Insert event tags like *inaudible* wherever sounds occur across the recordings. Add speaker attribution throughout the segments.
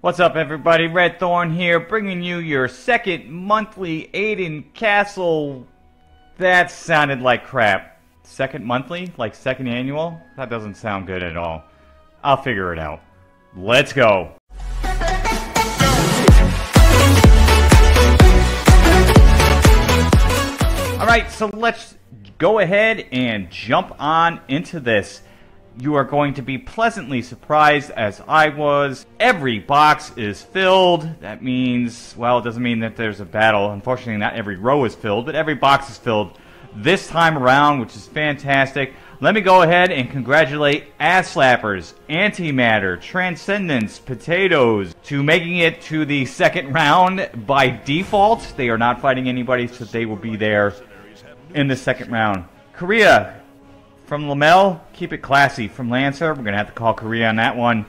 Speaker 1: What's up, everybody? Redthorn here, bringing you your second monthly Aden Castle. That sounded like crap. Second monthly? Like second annual? That doesn't sound good at all. I'll figure it out. Let's go. Alright, so let's go ahead and jump on into this you are going to be pleasantly surprised as I was. Every box is filled. That means, well, it doesn't mean that there's a battle. Unfortunately, not every row is filled, but every box is filled this time around, which is fantastic. Let me go ahead and congratulate Ass Slappers, Antimatter, Transcendence, Potatoes to making it to the second round by default. They are not fighting anybody, so they will be there in the second round. Korea, from Laemel, keep it classy. From Lancer, we're going to have to call Korea on that one.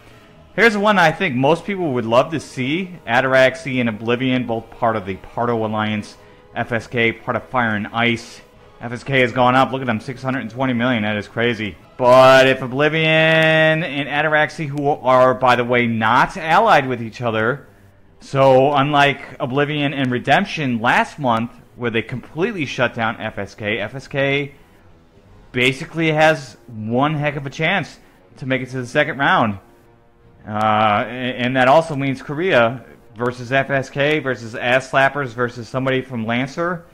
Speaker 1: Here's the one I think most people would love to see. Ataraxy and Oblivion, both part of the Pardo Alliance. FSK, part of Fire and Ice. FSK has gone up. Look at them, 620 million. That is crazy. But if Oblivion and Ataraxy, who are, by the way, not allied with each other, so unlike Oblivion and Redemption last month, where they completely shut down FSK, FSK basically has one heck of a chance to make it to the second round. Uh, and that also means Korea versus FSK versus Ass Slappers versus somebody from Lancer.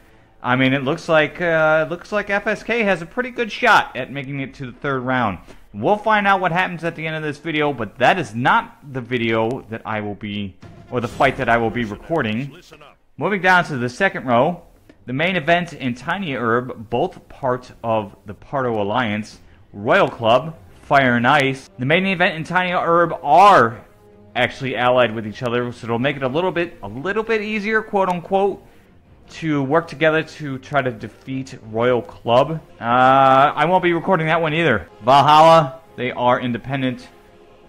Speaker 1: I mean, it looks like uh, it looks like FSK has a pretty good shot at making it to the third round. We'll find out what happens at the end of this video, but that is not the video that I will be, or the fight that I will be recording. Moving down to the second row, the main event in Tiny Herb, both part of the Pardo Alliance. Royal Club, Fire and Ice. The main event and Tiny Herb are actually allied with each other, so it'll make it a little bit, a little bit easier, quote unquote, to work together to try to defeat Royal Club. Uh, I won't be recording that one either. Valhalla, they are independent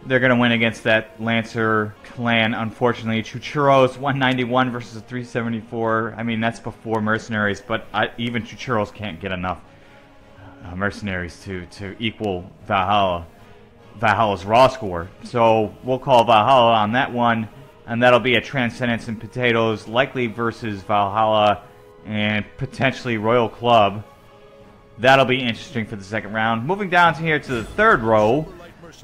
Speaker 1: they're going to win against that Lancer clan, unfortunately. Chuchuros 191 versus 374. I mean, that's before Mercenaries, but I, even Chuchuros can't get enough uh, Mercenaries to, to equal Valhalla. Valhalla's raw score. So we'll call Valhalla on that one, and that'll be a Transcendence and Potatoes, likely versus Valhalla and potentially Royal Club. That'll be interesting for the second round. Moving down here to the third row.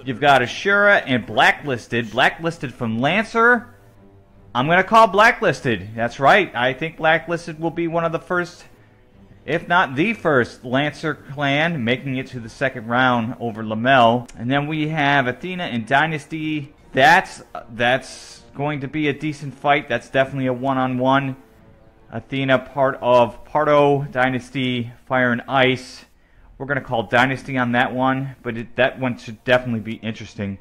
Speaker 1: You've got Ashura and Blacklisted. Blacklisted from Lancer. I'm going to call Blacklisted. That's right. I think Blacklisted will be one of the first, if not the first, Lancer clan making it to the second round over Laemel. And then we have Athena and Dynasty. That's, that's going to be a decent fight. That's definitely a one-on-one. -on -one. Athena part of Parto, Dynasty, Fire and Ice. We're going to call Dynasty on that one, but it, that one should definitely be interesting.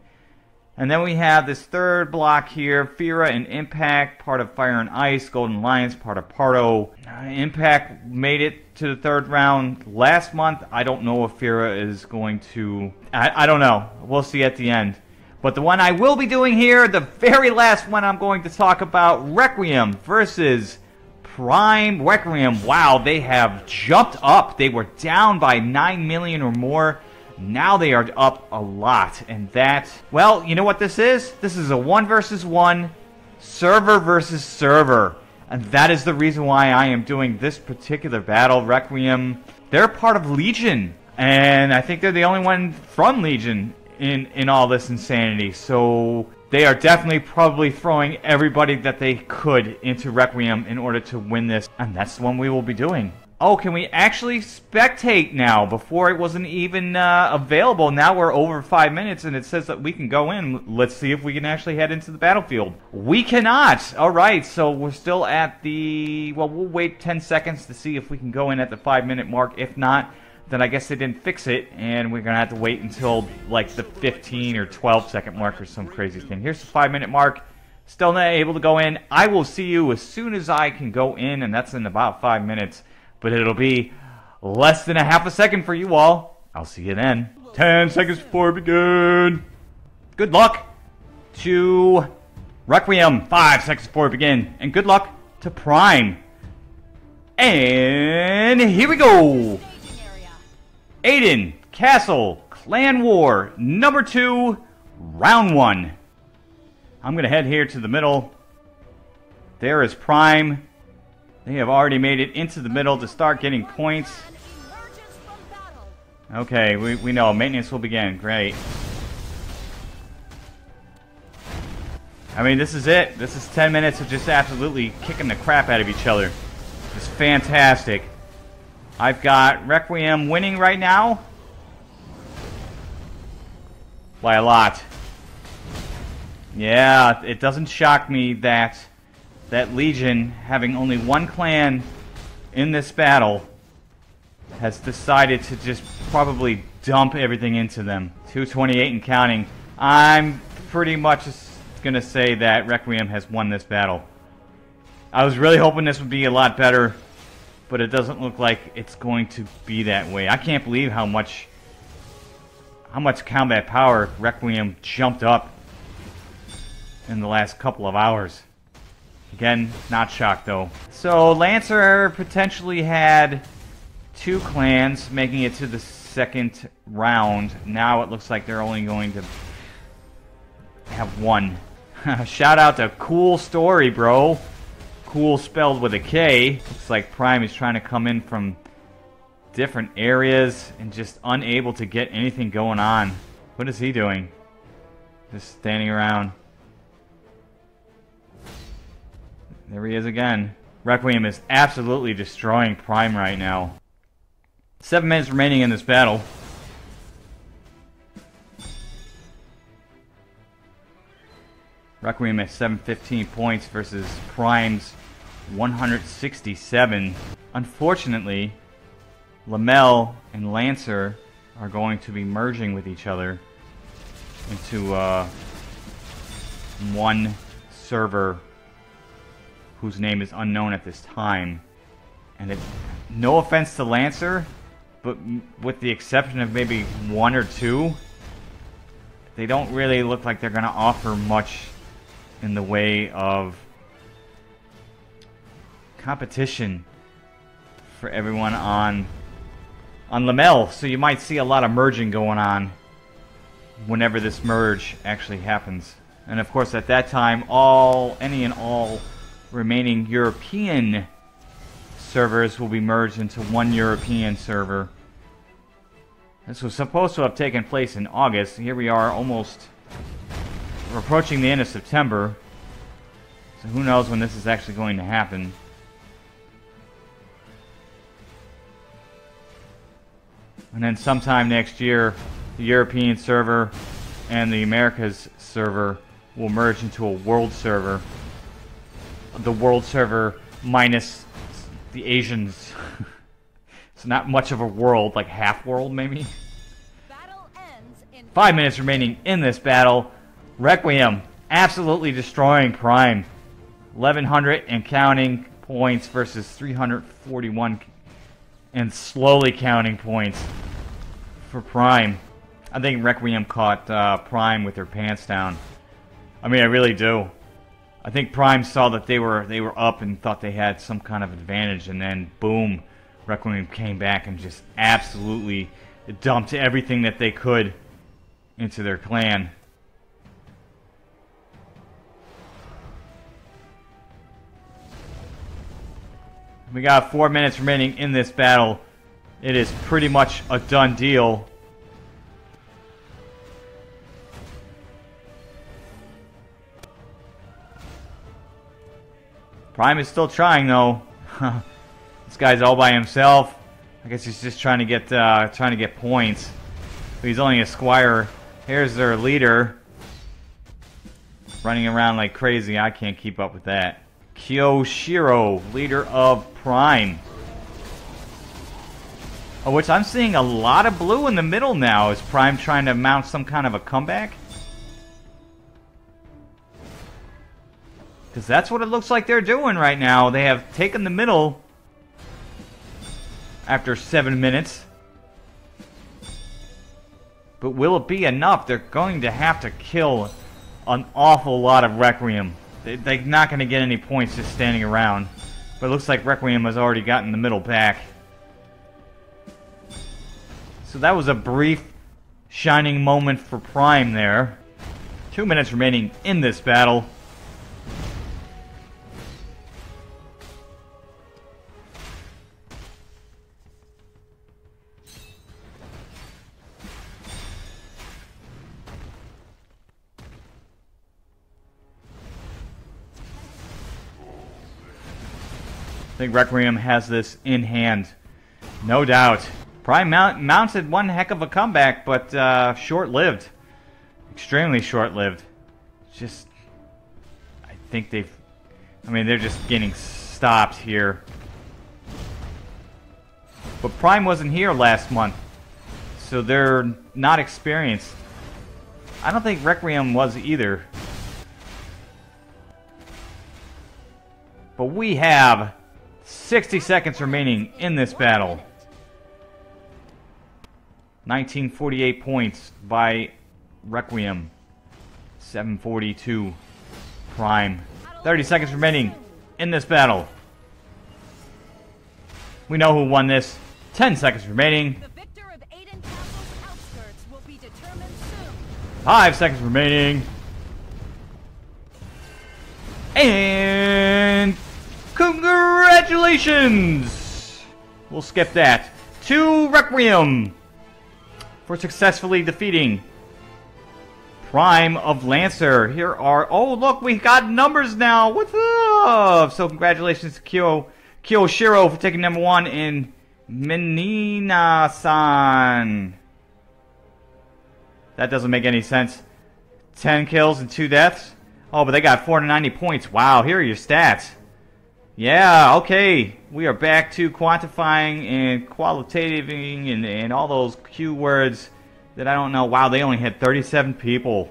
Speaker 1: And then we have this third block here, Fira and Impact, part of Fire and Ice, Golden Lions, part of Parto. Uh, Impact made it to the third round last month. I don't know if Fira is going to... I, I don't know. We'll see at the end. But the one I will be doing here, the very last one I'm going to talk about, Requiem versus Prime Requiem, wow, they have jumped up. They were down by 9 million or more. Now they are up a lot. And that, well, you know what this is? This is a 1 versus 1, server versus server. And that is the reason why I am doing this particular battle. Requiem, they're part of Legion. And I think they're the only one from Legion in, in all this insanity. So they are definitely probably throwing everybody that they could into Requiem in order to win this, and that's the one we will be doing. Oh, can we actually spectate now? Before it wasn't even uh, available. Now we're over five minutes and it says that we can go in. Let's see if we can actually head into the battlefield. We cannot. All right, so we're still at the... Well, we'll wait 10 seconds to see if we can go in at the five minute mark. If not, then I guess they didn't fix it, and we're going to have to wait until, like, the 15 or 12 second mark or some crazy thing. Here's the 5 minute mark. Still not able to go in. I will see you as soon as I can go in, and that's in about 5 minutes. But it'll be less than a half a second for you all. I'll see you then. 10 seconds before we begin. Good luck to Requiem. 5 seconds before we begin. And good luck to Prime. And here we go. Aden, Castle, Clan War, number two, round one. I'm going to head here to the middle. There is Prime. They have already made it into the middle to start getting points. Okay, we, we know. Maintenance will begin. Great. I mean, this is it. This is 10 minutes of just absolutely kicking the crap out of each other. It's fantastic. I've got Requiem winning right now. By a lot. Yeah, it doesn't shock me that that Legion, having only one clan in this battle, has decided to just probably dump everything into them. 228 and counting. I'm pretty much going to say that Requiem has won this battle. I was really hoping this would be a lot better, but it doesn't look like it's going to be that way. I can't believe how much how much combat power Requiem jumped up in the last couple of hours. Again, not shocked though. So Lancer potentially had two clans making it to the second round. Now it looks like they're only going to have one. *laughs* Shout out to Cool Story, bro. Cool spelled with a K. Looks like Prime is trying to come in from different areas and just unable to get anything going on. What is he doing? Just standing around. There he is again. Requiem is absolutely destroying Prime right now. Seven minutes remaining in this battle. Requiem at 715 points versus Prime's 167. Unfortunately, Laemel and Lancer are going to be merging with each other into uh, one server whose name is unknown at this time. And it, no offense to Lancer, but with the exception of maybe one or two, they don't really look like they're going to offer much in the way of competition for everyone on on Laemel. So you might see a lot of merging going on whenever this merge actually happens. And of course at that time all any and all remaining European servers will be merged into one European server. This was supposed to have taken place in August. Here we are almost we're approaching the end of September. So who knows when this is actually going to happen. And then sometime next year, the European server and the Americas server will merge into a world server. The world server minus the Asians. *laughs* it's not much of a world, like half world maybe. Five minutes remaining in this battle. Requiem absolutely destroying Prime. 1100 and counting points versus 341 and slowly counting points for Prime. I think Requiem caught uh, Prime with her pants down. I mean, I really do. I think Prime saw that they were they were up and thought they had some kind of advantage, and then boom, Requiem came back and just absolutely dumped everything that they could into their clan. We got four minutes remaining in this battle. It is pretty much a done deal. Prime is still trying though. *laughs* this guy's all by himself. I guess he's just trying to get uh, trying to get points. But he's only a squire. Here's their leader. Running around like crazy. I can't keep up with that. Kyoshiro, leader of Prime. Oh, which I'm seeing a lot of blue in the middle now. Is Prime trying to mount some kind of a comeback? Because that's what it looks like they're doing right now. They have taken the middle after seven minutes. But will it be enough? They're going to have to kill an awful lot of Requiem. They're not going to get any points just standing around. But it looks like Requiem has already gotten the middle back. So that was a brief shining moment for Prime there. Two minutes remaining in this battle. Think Requiem has this in hand. No doubt. Prime mount mounted one heck of a comeback, but uh, short-lived. Extremely short-lived. Just, I think they've, I mean, they're just getting stopped here. But Prime wasn't here last month, so they're not experienced. I don't think Requiem was either. But we have 60 seconds remaining in this battle. 1948 points by Requiem. 742 Prime. 30 seconds remaining in this battle. We know who won this. 10 seconds remaining.
Speaker 2: Victor of Aden Castle's outskirts will be determined soon.
Speaker 1: 5 seconds remaining. And congratulations! We'll skip that. To Requiem for successfully defeating Prime of Lancer. Here are... Oh, look, we got numbers now. What's up? So congratulations to Kyo, Kyoshiro for taking number one in Menina-san. That doesn't make any sense. 10 kills and 2 deaths. Oh, but they got 490 points. Wow, here are your stats. Yeah, okay. We are back to quantifying and qualitativing and, and all those Q words that I don't know. Wow, they only had 37 people.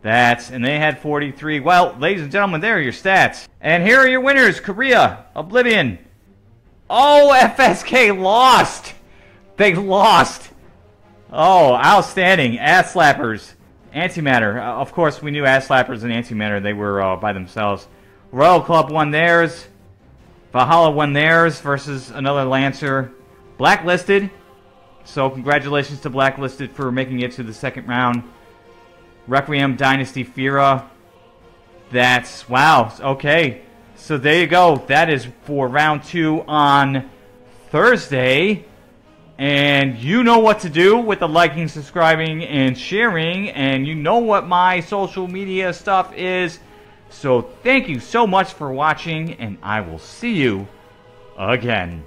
Speaker 1: That's, and they had 43. Well, ladies and gentlemen, there are your stats. And here are your winners. Korea, Oblivion. Oh, FSK lost. They lost. Oh, outstanding. Ass slappers. Antimatter. Uh, of course, we knew ass slappers and antimatter. They were uh, by themselves. Royal Club won theirs. Valhalla won theirs versus another Lancer. Blacklisted. So congratulations to Blacklisted for making it to the second round. Requiem Dynasty Fira. That's wow. Okay. So there you go. That is for round two on Thursday. And you know what to do with the liking, subscribing, and sharing. And you know what my social media stuff is. So thank you so much for watching, and I will see you again.